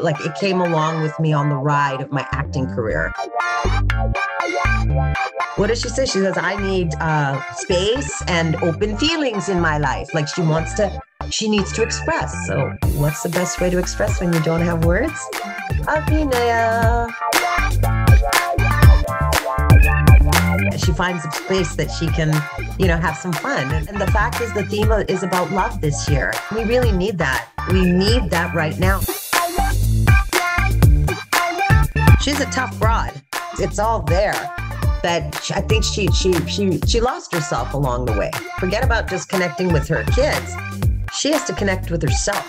Like it came along with me on the ride of my acting career. What does she say? She says, I need uh, space and open feelings in my life. Like she wants to, she needs to express. So, what's the best way to express when you don't have words? Abhinaya. She finds a space that she can, you know, have some fun. And the fact is, the theme is about love this year. We really need that. We need that right now. She's a tough broad. It's all there. But I think she she she she lost herself along the way. Forget about just connecting with her kids. She has to connect with herself.